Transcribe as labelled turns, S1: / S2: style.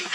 S1: you.